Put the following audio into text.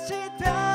aceitar.